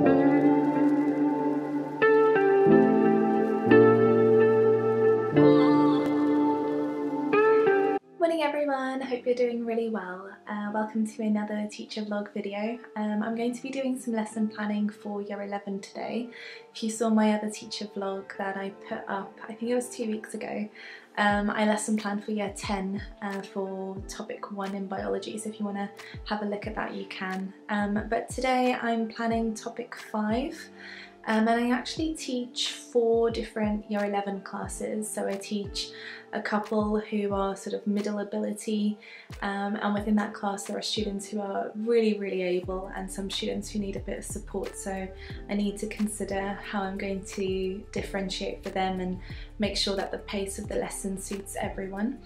Morning everyone, hope you're doing really well. Uh, welcome to another teacher vlog video. Um, I'm going to be doing some lesson planning for year 11 today. If you saw my other teacher vlog that I put up, I think it was two weeks ago, um, I lesson planned for year 10 uh, for topic 1 in biology, so if you want to have a look at that you can. Um, but today I'm planning topic 5 um, and I actually teach four different year 11 classes. So I teach a couple who are sort of middle ability um, and within that class there are students who are really really able and some students who need a bit of support so I need to consider how I'm going to differentiate for them and make sure that the pace of the lesson suits everyone.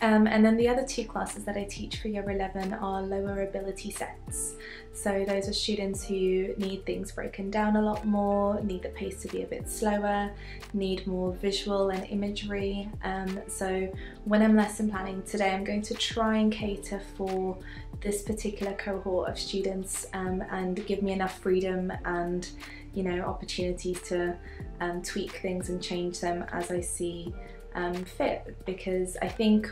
Um, and then the other two classes that I teach for year 11 are lower ability sets. So those are students who need things broken down a lot more, need the pace to be a bit slower, need more visual and imagery. Um, so when I'm lesson planning today, I'm going to try and cater for this particular cohort of students um, and give me enough freedom and you know opportunities to um, tweak things and change them as I see um, fit because I think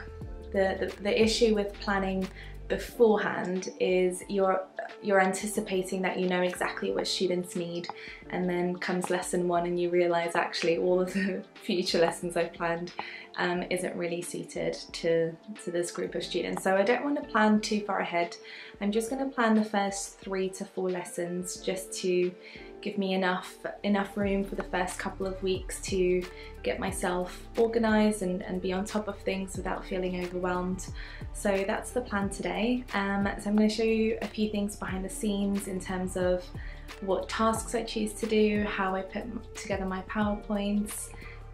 the, the, issue with planning beforehand is you're you're anticipating that you know exactly what students need and then comes lesson one and you realize actually all of the future lessons I've planned um, isn't really suited to, to this group of students. So I don't want to plan too far ahead. I'm just going to plan the first three to four lessons just to give me enough enough room for the first couple of weeks to get myself organized and, and be on top of things without feeling overwhelmed. So that's the plan today. Um, so I'm going to show you a few things behind the scenes in terms of what tasks I choose to do, how I put together my PowerPoints,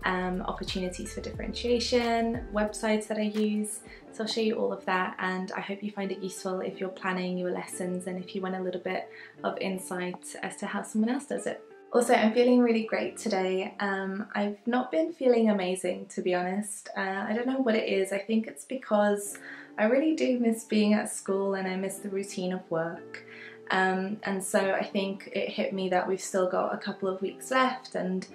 um, opportunities for differentiation, websites that I use. So I'll show you all of that and I hope you find it useful if you're planning your lessons and if you want a little bit of insight as to how someone else does it. Also, I'm feeling really great today. Um, I've not been feeling amazing, to be honest. Uh, I don't know what it is. I think it's because I really do miss being at school and I miss the routine of work. Um, and so I think it hit me that we've still got a couple of weeks left and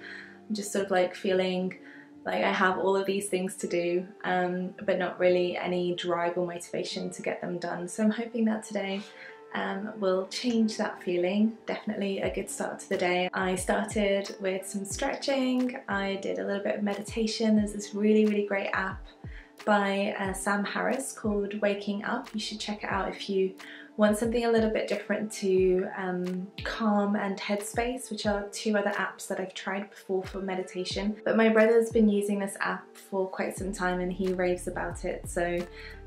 I'm just sort of like feeling like I have all of these things to do um, but not really any drive or motivation to get them done. So I'm hoping that today um, will change that feeling. Definitely a good start to the day. I started with some stretching. I did a little bit of meditation. There's this really really great app by uh, Sam Harris called Waking Up you should check it out if you want something a little bit different to um, Calm and Headspace, which are two other apps that I've tried before for meditation. But my brother's been using this app for quite some time and he raves about it. So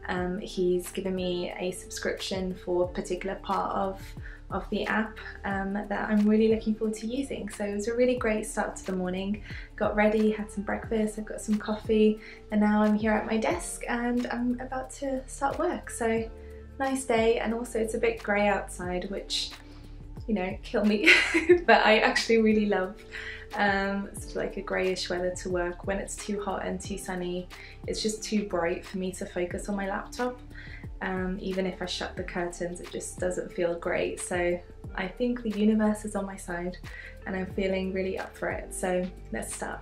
um, he's given me a subscription for a particular part of of the app um, that I'm really looking forward to using. So it was a really great start to the morning. Got ready, had some breakfast, I've got some coffee, and now I'm here at my desk and I'm about to start work. So nice day and also it's a bit grey outside which you know kill me but I actually really love um, it's like a greyish weather to work. When it's too hot and too sunny it's just too bright for me to focus on my laptop. Um, even if I shut the curtains it just doesn't feel great. So I think the universe is on my side and I'm feeling really up for it. So let's start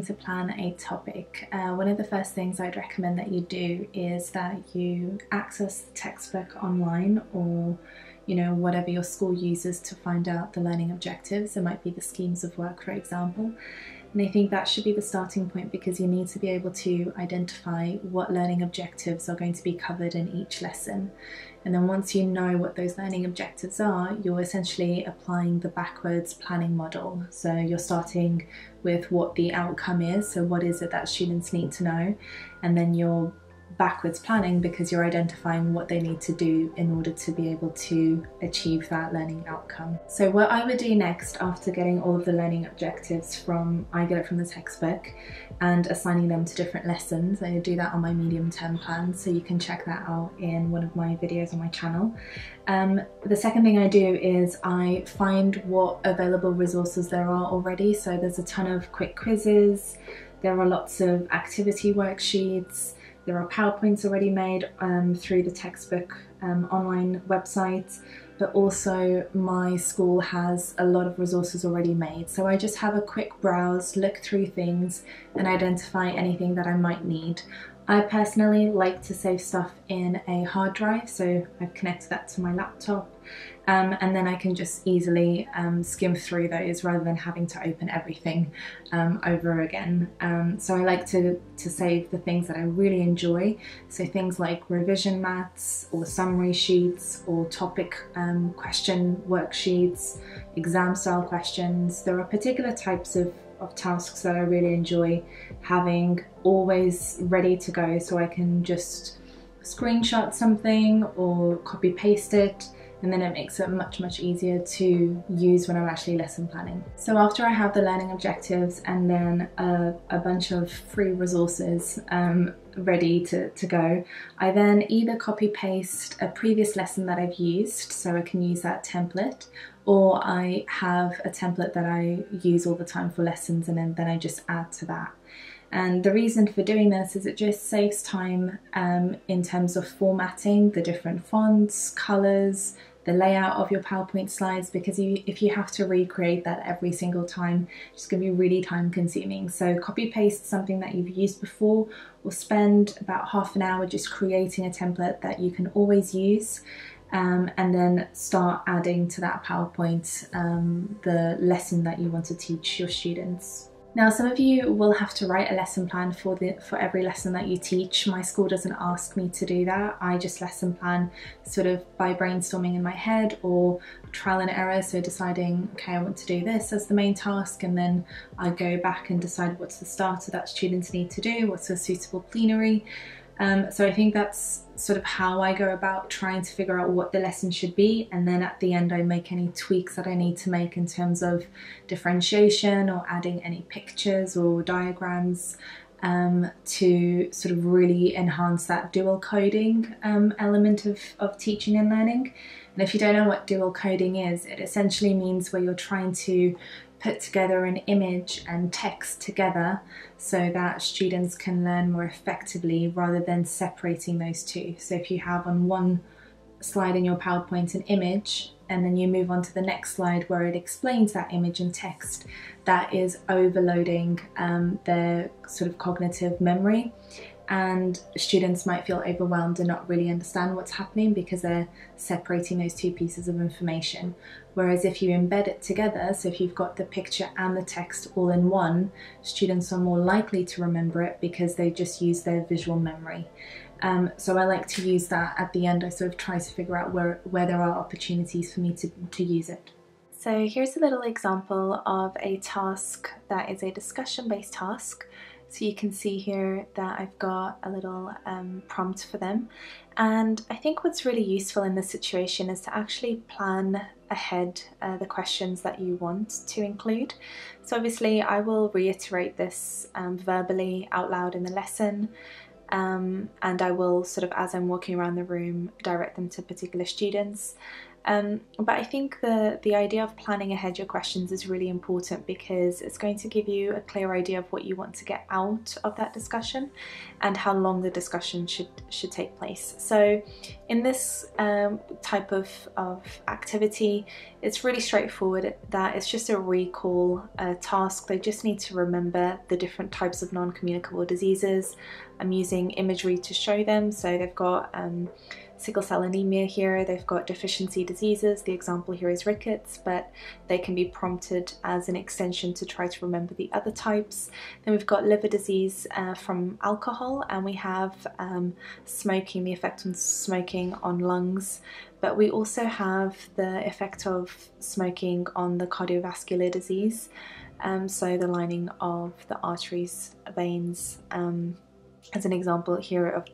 you're to plan a topic, uh, one of the first things I'd recommend that you do is that you access the textbook online or you know, whatever your school uses to find out the learning objectives. It might be the schemes of work, for example. And I think that should be the starting point because you need to be able to identify what learning objectives are going to be covered in each lesson. And then once you know what those learning objectives are, you're essentially applying the backwards planning model. So you're starting with what the outcome is, so what is it that students need to know, and then you're backwards planning because you're identifying what they need to do in order to be able to achieve that learning outcome. So what I would do next after getting all of the learning objectives from, I get it from the textbook and assigning them to different lessons. I do that on my medium term plan so you can check that out in one of my videos on my channel. Um, the second thing I do is I find what available resources there are already. So there's a ton of quick quizzes, there are lots of activity worksheets, there are PowerPoints already made um, through the textbook um, online website, but also my school has a lot of resources already made. So I just have a quick browse, look through things, and identify anything that I might need. I personally like to save stuff in a hard drive, so I've connected that to my laptop um, and then I can just easily um, skim through those rather than having to open everything um, over again. Um, so I like to, to save the things that I really enjoy, so things like revision maths or summary sheets or topic um, question worksheets, exam style questions. There are particular types of of tasks that I really enjoy having always ready to go so I can just screenshot something or copy paste it and then it makes it much much easier to use when I'm actually lesson planning. So after I have the learning objectives and then a, a bunch of free resources um, ready to, to go, I then either copy paste a previous lesson that I've used so I can use that template or I have a template that I use all the time for lessons and then, then I just add to that. And the reason for doing this is it just saves time um, in terms of formatting the different fonts, colours, the layout of your PowerPoint slides because you, if you have to recreate that every single time, it's going to be really time consuming. So copy paste something that you've used before or spend about half an hour just creating a template that you can always use um, and then start adding to that PowerPoint um, the lesson that you want to teach your students. Now, some of you will have to write a lesson plan for the for every lesson that you teach. My school doesn't ask me to do that. I just lesson plan sort of by brainstorming in my head or trial and error. So deciding, okay, I want to do this as the main task, and then I go back and decide what's the starter that students need to do, what's a suitable plenary. Um, so I think that's sort of how I go about trying to figure out what the lesson should be and then at the end I make any tweaks that I need to make in terms of differentiation or adding any pictures or diagrams um, to sort of really enhance that dual coding um, element of, of teaching and learning. And if you don't know what dual coding is, it essentially means where you're trying to put together an image and text together so that students can learn more effectively rather than separating those two. So if you have on one slide in your PowerPoint an image and then you move on to the next slide where it explains that image and text, that is overloading um, their sort of cognitive memory and students might feel overwhelmed and not really understand what's happening because they're separating those two pieces of information. Whereas if you embed it together, so if you've got the picture and the text all in one, students are more likely to remember it because they just use their visual memory. Um, so I like to use that at the end. I sort of try to figure out where, where there are opportunities for me to, to use it. So here's a little example of a task that is a discussion based task so you can see here that I've got a little um, prompt for them. And I think what's really useful in this situation is to actually plan ahead uh, the questions that you want to include. So obviously I will reiterate this um, verbally out loud in the lesson um, and I will sort of as I'm walking around the room direct them to particular students um, but I think the, the idea of planning ahead your questions is really important because it's going to give you a clear idea of what you want to get out of that discussion and how long the discussion should, should take place. So in this um, type of, of activity, it's really straightforward that it's just a recall task. They just need to remember the different types of non-communicable diseases. I'm using imagery to show them, so they've got um, sickle cell anemia here, they've got deficiency diseases, the example here is rickets, but they can be prompted as an extension to try to remember the other types. Then we've got liver disease uh, from alcohol and we have um, smoking, the effect on smoking on lungs, but we also have the effect of smoking on the cardiovascular disease. Um, so the lining of the arteries, veins, um, as an example here of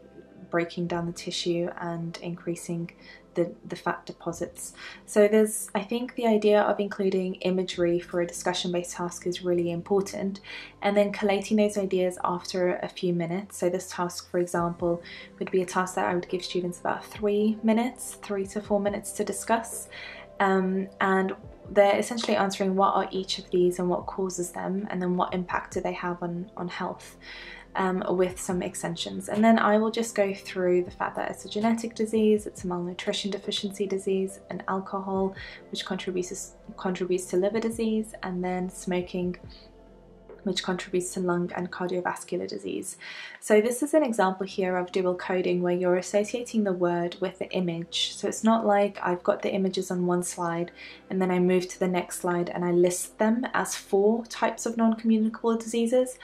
breaking down the tissue and increasing the, the fat deposits. So there's, I think the idea of including imagery for a discussion-based task is really important and then collating those ideas after a few minutes. So this task, for example, would be a task that I would give students about three minutes, three to four minutes to discuss. Um, and they're essentially answering what are each of these and what causes them and then what impact do they have on, on health um, with some extensions. And then I will just go through the fact that it's a genetic disease, it's a malnutrition deficiency disease, and alcohol, which contributes, contributes to liver disease, and then smoking, which contributes to lung and cardiovascular disease. So this is an example here of dual coding where you're associating the word with the image. So it's not like I've got the images on one slide and then I move to the next slide and I list them as four types of non-communicable diseases.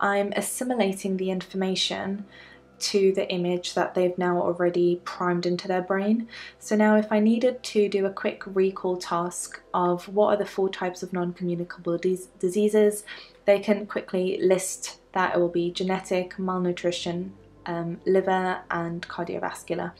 I'm assimilating the information to the image that they've now already primed into their brain. So now if I needed to do a quick recall task of what are the four types of non-communicable diseases, they can quickly list that it will be genetic, malnutrition, um, liver and cardiovascular.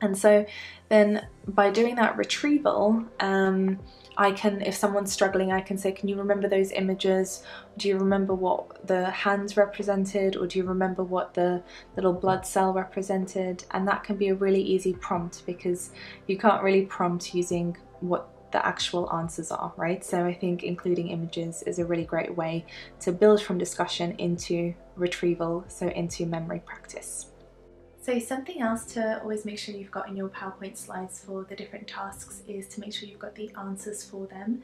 And so then by doing that retrieval, um, I can, if someone's struggling, I can say, can you remember those images? Do you remember what the hands represented? Or do you remember what the little blood cell represented? And that can be a really easy prompt because you can't really prompt using what the actual answers are, right? So I think including images is a really great way to build from discussion into retrieval, so into memory practice. So something else to always make sure you've got in your PowerPoint slides for the different tasks is to make sure you've got the answers for them.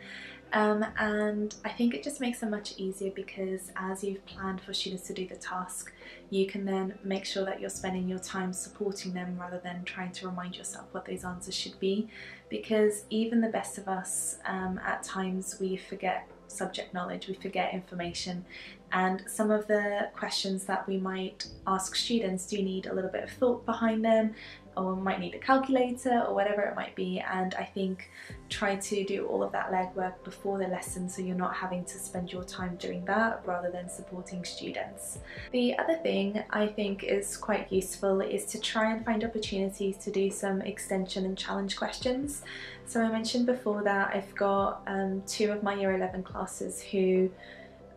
Um, and I think it just makes it much easier because as you've planned for students to do the task, you can then make sure that you're spending your time supporting them rather than trying to remind yourself what those answers should be. Because even the best of us, um, at times we forget subject knowledge, we forget information and some of the questions that we might ask students do need a little bit of thought behind them or might need a calculator or whatever it might be and I think try to do all of that legwork before the lesson so you're not having to spend your time doing that rather than supporting students. The other thing I think is quite useful is to try and find opportunities to do some extension and challenge questions. So I mentioned before that I've got um, two of my year 11 classes who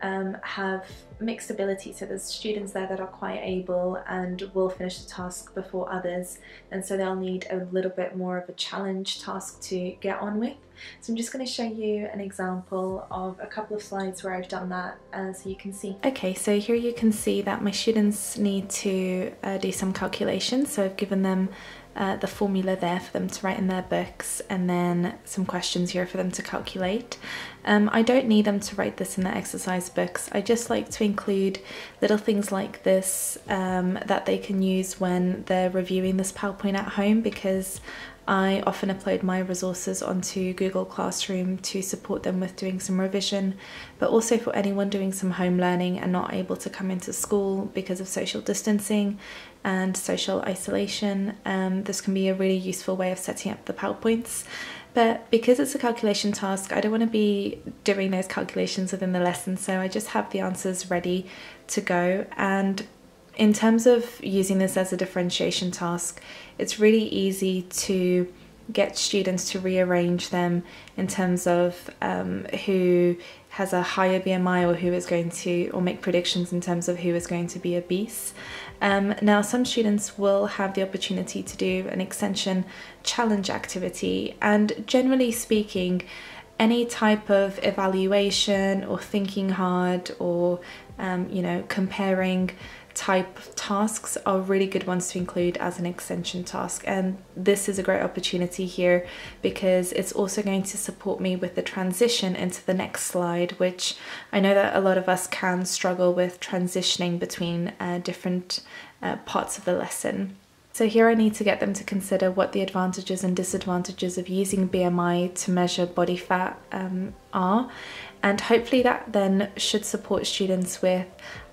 um, have mixed ability. So there's students there that are quite able and will finish the task before others. And so they'll need a little bit more of a challenge task to get on with. So I'm just going to show you an example of a couple of slides where I've done that uh, so you can see. Okay, so here you can see that my students need to uh, do some calculations. So I've given them uh, the formula there for them to write in their books and then some questions here for them to calculate. Um, I don't need them to write this in their exercise books. I just like to include little things like this um, that they can use when they're reviewing this PowerPoint at home because I often upload my resources onto Google Classroom to support them with doing some revision, but also for anyone doing some home learning and not able to come into school because of social distancing and social isolation. Um, this can be a really useful way of setting up the PowerPoints. But because it's a calculation task, I don't want to be doing those calculations within the lesson, so I just have the answers ready to go. And in terms of using this as a differentiation task, it's really easy to get students to rearrange them in terms of um, who has a higher BMI or who is going to, or make predictions in terms of who is going to be obese. Um, now, some students will have the opportunity to do an extension challenge activity, and generally speaking, any type of evaluation or thinking hard or um, you know comparing type tasks are really good ones to include as an extension task and this is a great opportunity here because it's also going to support me with the transition into the next slide which I know that a lot of us can struggle with transitioning between uh, different uh, parts of the lesson. So here I need to get them to consider what the advantages and disadvantages of using BMI to measure body fat um, are and hopefully that then should support students with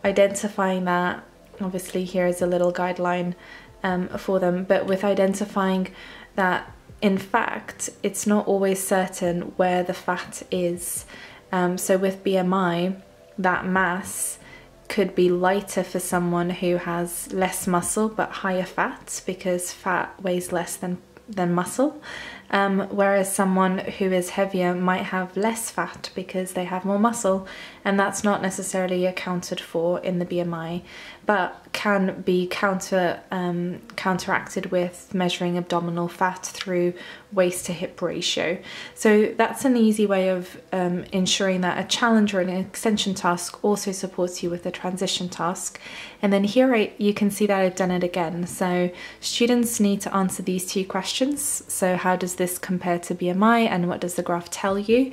identifying that obviously here is a little guideline um, for them but with identifying that in fact it's not always certain where the fat is. Um, so with BMI that mass could be lighter for someone who has less muscle but higher fat because fat weighs less than than muscle. Um, whereas someone who is heavier might have less fat because they have more muscle and that's not necessarily accounted for in the BMI but can be counter um, counteracted with measuring abdominal fat through waist to hip ratio. So that's an easy way of um, ensuring that a challenge or an extension task also supports you with a transition task. And then here I, you can see that I've done it again. So students need to answer these two questions. So how does this compare to BMI and what does the graph tell you?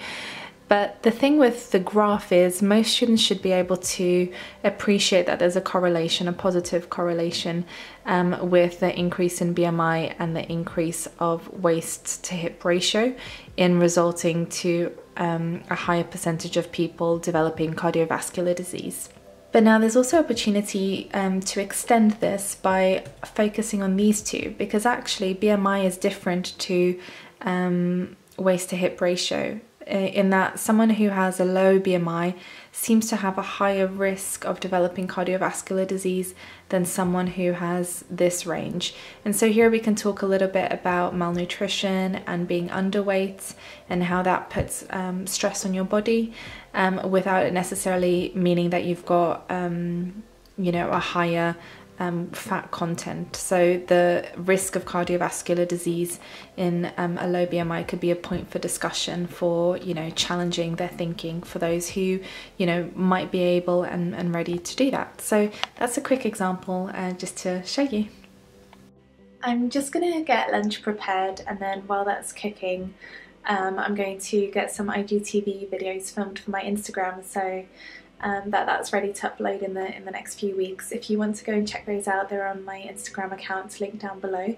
But the thing with the graph is most students should be able to appreciate that there's a correlation, a positive correlation um, with the increase in BMI and the increase of waist to hip ratio in resulting to um, a higher percentage of people developing cardiovascular disease. But now there's also opportunity um, to extend this by focusing on these two because actually BMI is different to um, waist to hip ratio in that someone who has a low BMI seems to have a higher risk of developing cardiovascular disease than someone who has this range. And so here we can talk a little bit about malnutrition and being underweight and how that puts um, stress on your body um, without it necessarily meaning that you've got um, you know a higher um, fat content. So the risk of cardiovascular disease in um, a low BMI could be a point for discussion for, you know, challenging their thinking for those who, you know, might be able and, and ready to do that. So that's a quick example uh, just to show you. I'm just gonna get lunch prepared and then while that's cooking, um, I'm going to get some IGTV videos filmed for my Instagram. So um, that that's ready to upload in the in the next few weeks. If you want to go and check those out, they're on my Instagram account, linked down below.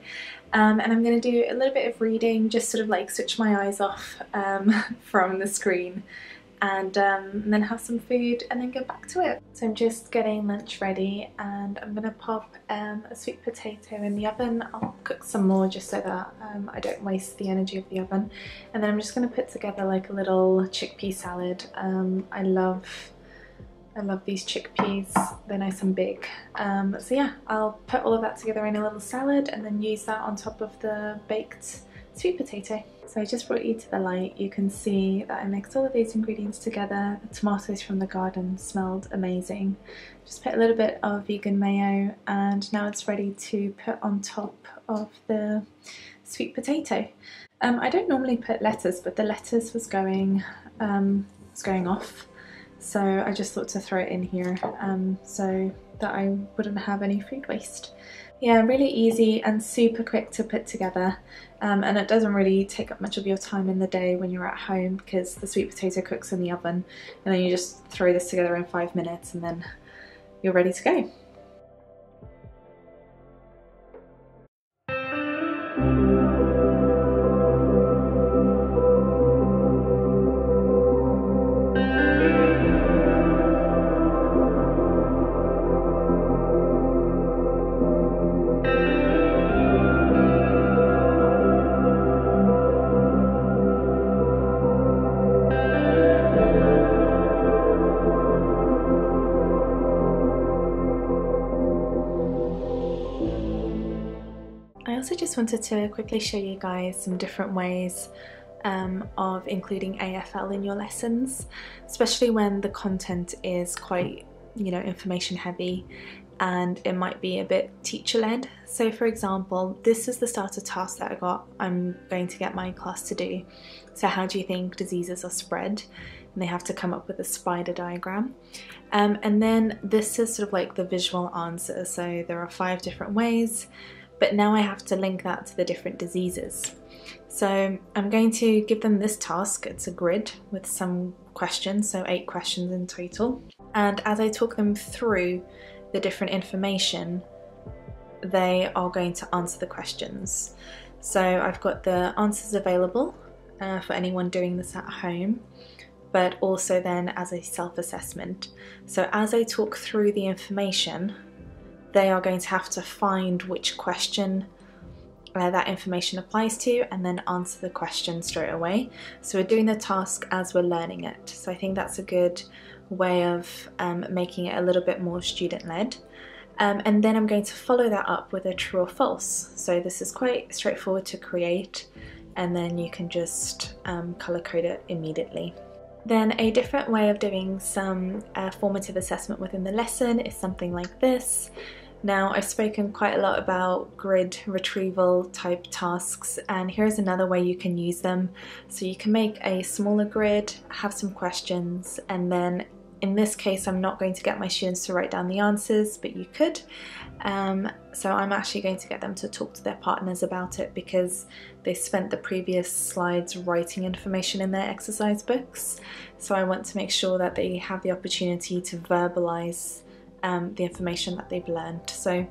Um, and I'm going to do a little bit of reading, just sort of like switch my eyes off um, from the screen and, um, and, then have some food and then go back to it. So I'm just getting lunch ready and I'm going to pop um, a sweet potato in the oven. I'll cook some more just so that um, I don't waste the energy of the oven. And then I'm just going to put together like a little chickpea salad. I love I love these chickpeas, they're nice and big. Um, so yeah, I'll put all of that together in a little salad and then use that on top of the baked sweet potato. So I just brought you to the light. You can see that I mixed all of these ingredients together. The tomatoes from the garden smelled amazing. Just put a little bit of vegan mayo and now it's ready to put on top of the sweet potato. Um, I don't normally put lettuce, but the lettuce was going, um, was going off so I just thought to throw it in here um, so that I wouldn't have any food waste. Yeah, really easy and super quick to put together um, and it doesn't really take up much of your time in the day when you're at home because the sweet potato cooks in the oven and then you just throw this together in five minutes and then you're ready to go. Just wanted to quickly show you guys some different ways um, of including AFL in your lessons, especially when the content is quite, you know, information heavy and it might be a bit teacher led. So for example, this is the starter task that I got, I'm going to get my class to do. So how do you think diseases are spread? And they have to come up with a spider diagram. Um, and then this is sort of like the visual answer. So there are five different ways but now I have to link that to the different diseases. So I'm going to give them this task. It's a grid with some questions, so eight questions in total. And as I talk them through the different information, they are going to answer the questions. So I've got the answers available uh, for anyone doing this at home, but also then as a self-assessment. So as I talk through the information, they are going to have to find which question uh, that information applies to and then answer the question straight away. So we're doing the task as we're learning it. So I think that's a good way of um, making it a little bit more student-led. Um, and then I'm going to follow that up with a true or false. So this is quite straightforward to create and then you can just um, color code it immediately. Then a different way of doing some uh, formative assessment within the lesson is something like this. Now I've spoken quite a lot about grid retrieval type tasks and here's another way you can use them. So you can make a smaller grid, have some questions and then in this case I'm not going to get my students to write down the answers but you could. Um, so I'm actually going to get them to talk to their partners about it because they spent the previous slides writing information in their exercise books. So I want to make sure that they have the opportunity to verbalize um, the information that they've learned. So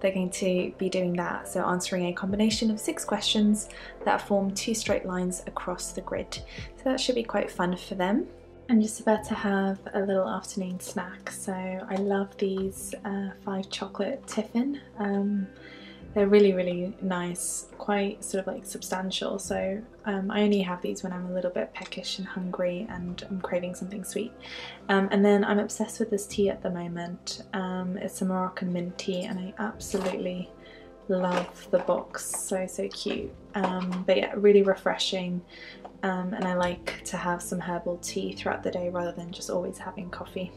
they're going to be doing that, so answering a combination of six questions that form two straight lines across the grid. So that should be quite fun for them. I'm just about to have a little afternoon snack, so I love these uh, five chocolate tiffin. Um, they're really, really nice, quite sort of like substantial. So um, I only have these when I'm a little bit peckish and hungry and I'm craving something sweet. Um, and then I'm obsessed with this tea at the moment. Um, it's a Moroccan mint tea and I absolutely love the box. So, so cute. Um, but yeah, really refreshing. Um, and I like to have some herbal tea throughout the day rather than just always having coffee.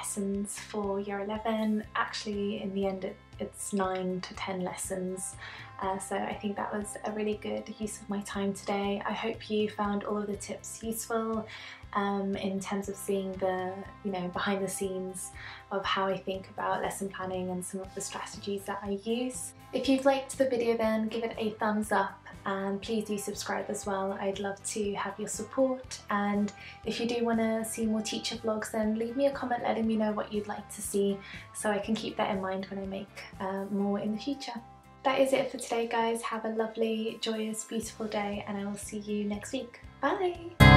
Lessons for year 11. Actually, in the end, it, it's nine to 10 lessons. Uh, so I think that was a really good use of my time today. I hope you found all of the tips useful um, in terms of seeing the, you know, behind the scenes of how I think about lesson planning and some of the strategies that I use. If you've liked the video then give it a thumbs up and please do subscribe as well. I'd love to have your support and if you do want to see more teacher vlogs then leave me a comment letting me know what you'd like to see so I can keep that in mind when I make uh, more in the future. That is it for today guys. Have a lovely, joyous, beautiful day and I will see you next week. Bye!